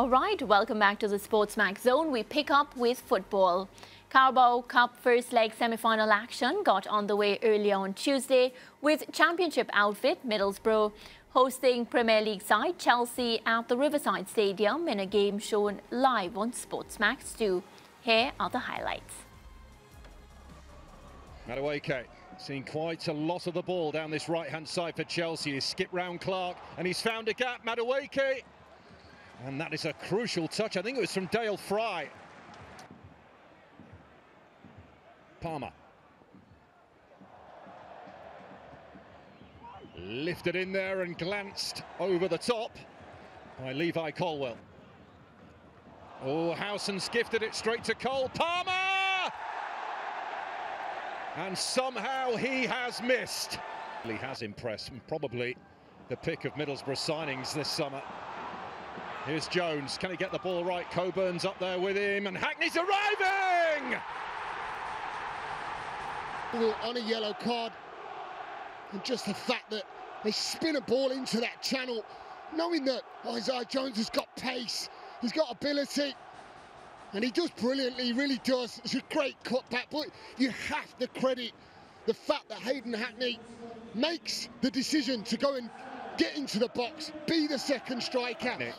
All right, welcome back to the Sportsmax Zone. We pick up with football. Carabao Cup first leg semi-final action got on the way earlier on Tuesday with championship outfit Middlesbrough hosting Premier League side Chelsea at the Riverside Stadium in a game shown live on Sportsmax 2. Here are the highlights. Madueke seeing quite a lot of the ball down this right-hand side for Chelsea. He's skipped round Clark and he's found a gap. Madueke and that is a crucial touch. I think it was from Dael Fry. Palmer. Lifted in there and glanced over the top by Levi Colwill. Oh, Howson's gifted it straight to Cole Palmer! And somehow he has missed. He has impressed, and probably the pick of Middlesbrough signings this summer. Here's Jones. Can he get the ball right? Coburn's up there with him, and Hackney's arriving! On a yellow card, and just the fact that they spin a ball into that channel, knowing that Isaiah Jones has got pace, he's got ability, and he does brilliantly, he really does. It's a great cutback, but you have to credit the fact that Hayden Hackney makes the decision to go and get into the box, be the second striker.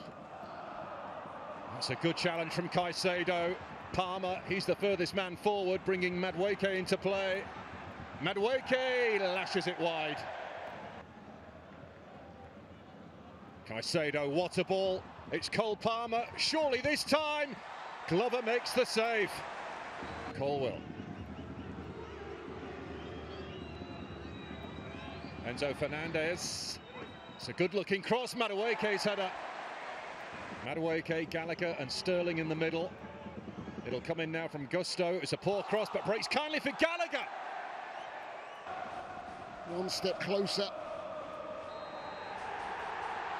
That's a good challenge from Caicedo. Palmer, he's the furthest man forward, bringing Madueke into play. Madueke lashes it wide. Caicedo, what a ball. It's Cole Palmer, surely this time. Glover makes the save. Colwill. Enzo Fernandez. It's a good looking cross. Madueke's header. Madueke, Gallagher and Sterling in the middle. It'll come in now from Gusto. It's a poor cross, but breaks kindly for Gallagher. One step closer.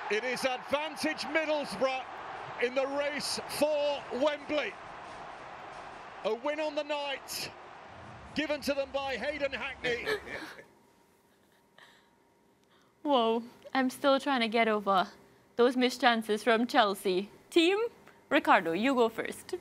It is advantage Middlesbrough in the race for Wembley. A win on the night, given to them by Hayden Hackney. Whoa, I'm still trying to get over those missed chances from Chelsea. Team, Ricardo, you go first.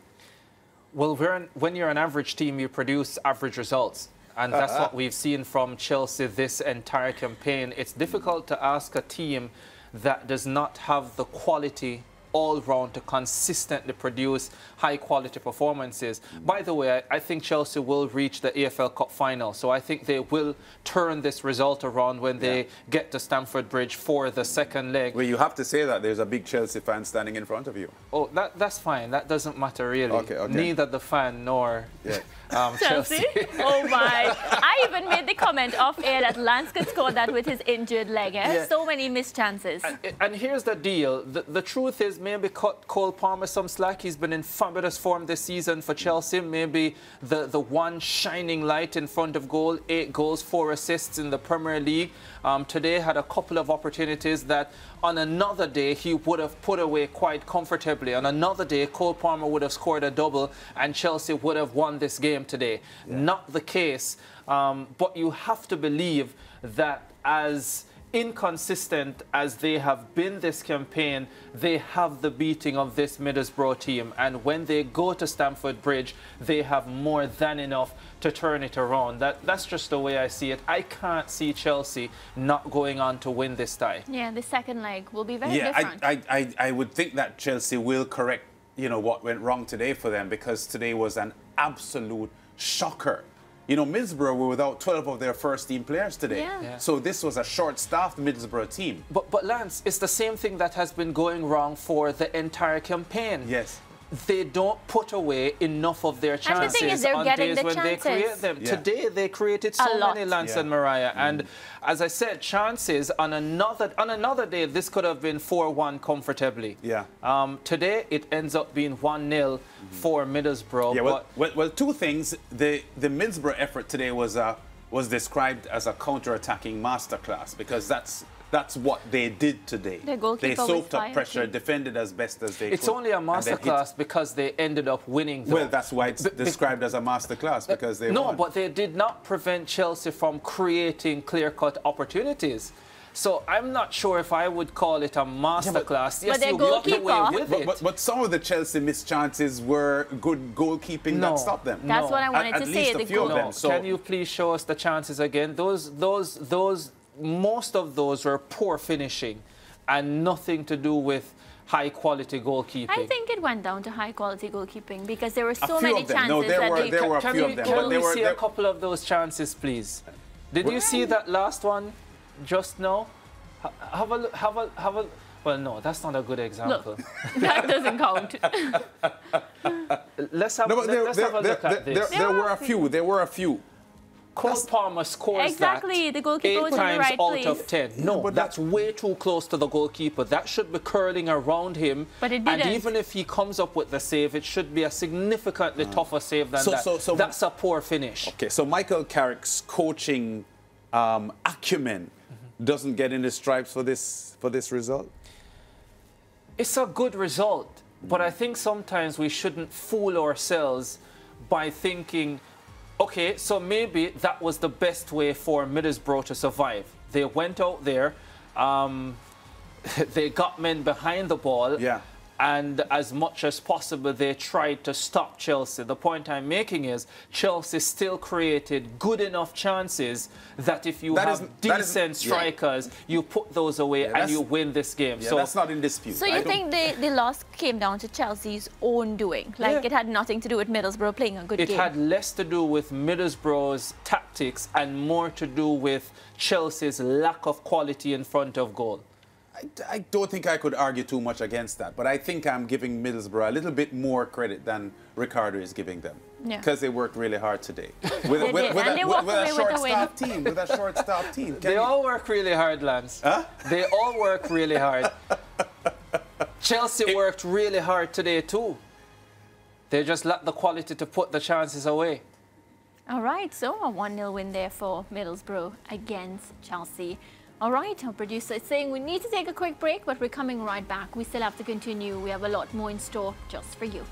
Well, an, when you're an average team, you produce average results. And that's uh-huh. what we've seen from Chelsea this entire campaign. It's difficult to ask a team that does not have the quality all round to consistently produce high quality performances. By the way, I, I, think Chelsea will reach the EFL Cup final, so I think they will turn this result around when they yeah. get to Stamford Bridge for the second leg. Well, you have to say that there's a big Chelsea fan standing in front of you. Oh, that, that's fine. That doesn't matter really. Okay, okay. Neither the fan nor yeah. Um, Chelsea. Chelsea. oh my! I even made the comment off air that Lance could score that with his injured leg. Eh? Yeah. So many missed chances. And, and here's the deal: the, the, truth is, maybe cut Cole Palmer some slack. He's been in fabulous form this season for Chelsea. Maybe the the one shining light in front of goal, eight goals, four assists in the Premier League. Um, today had a couple of opportunities that on another day he would have put away quite comfortably. On another day, Cole Palmer would have scored a double and Chelsea would have won this game today. Yeah. Not the case. Um, but you have to believe that as inconsistent as they have been this campaign, they have the beating of this Middlesbrough team. And when they go to Stamford Bridge, they have more than enough to turn it around. That, that's just the way I see it. I can't see Chelsea not going on to win this tie. Yeah, the second leg will be very yeah, different. I, I, I would think that Chelsea will correct, you know, what went wrong today for them because today was an absolute shocker you know, Middlesbrough were without 12 of their first team players today. Yeah. Yeah. So this was a short-staffed Middlesbrough team. But, but Lance, it's the same thing that has been going wrong for the entire campaign. Yes they don't put away enough of their chances the is, on days the when chances. they create them. Yeah. Today they created so many Lance yeah. and Mariah. Mm. And as I said, chances on another on another day this could have been 4-1 comfortably. Yeah. Um, today it ends up being 1-0 mm -hmm. for Middlesbrough. Yeah, well, well, well, two things. The the Middlesbrough effort today was uh, was described as a counter-attacking masterclass because that's that's what they did today. The they soaked up pressure, defended as best as they it's could. It's only a masterclass because they ended up winning. Though. Well, that's why it's described as a masterclass uh, because they No, won. but they did not prevent Chelsea from creating clear-cut opportunities. So I'm not sure if I would call it a masterclass. yes, their you walk away goalkeeper- with But, it. but, but some of the Chelsea missed chances were good goalkeeping No. that stopped them. That's No. what I At- wanted at to least say. a The few of them. No, so- can you please show us the chances again? Those, those, those, most of those were poor finishing, and nothing to do with high quality goalkeeping. I think it went down to high quality goalkeeping because there were A so few many of them. chances No, there that were- they there were a Can few we, of them, can but we they were- see a couple of those chances, please? Did you see that last one just now? Have a look. Have a have a. Well, no, that's not a good example. Look, that doesn't count. Let's have, No, but there, let's there, have a there, look at there, this. there, there were a few. There were a few. Cole Palmer scores Exactly, that the goalkeeper eight was the times right out place. of ten. No, but that's way too close to the goalkeeper. That should be curling around him. But it And didn't. And even if he comes up with the save, it should be a significantly tougher save than So- that. so- so- that's a poor finish. Okay, so Michael Carrick's coaching um, acumen doesn't get in the stripes for this for this result. It's a good result, but I think sometimes we shouldn't fool ourselves by thinking, okay, so maybe that was the best way for Middlesbrough to survive. They went out there, um, they got men behind the ball, Yeah. And as much as possible, they tried to stop Chelsea. The point I'm making is Chelsea still created good enough chances that if you That have isn't- decent isn't- yeah. strikers, you put those away and you win this game. Yeah, so that's not in dispute. So you don't- think the, the loss came down to Chelsea's own doing? Like Yeah. it had nothing to do with Middlesbrough playing a good It game? It had less to do with Middlesbrough's tactics and more to do with Chelsea's lack of quality in front of goal. I, I don't think I could argue too much against that, but I think I'm giving Middlesbrough a little bit more credit than Ricardo is giving them. Yeah. Because they worked really hard today. With, They did, and a, they with, with a with a short win. staff team. With a short staff team. Can They you- all work really hard, Lance. Huh? They all work really hard. Chelsea worked really hard today too. They just lacked the quality to put the chances away. All right, so a 1 0 win there for Middlesbrough against Chelsea. All right, our producer is saying we need to take a quick break, but we're coming right back. We still have to continue. We have a lot more in store just for you.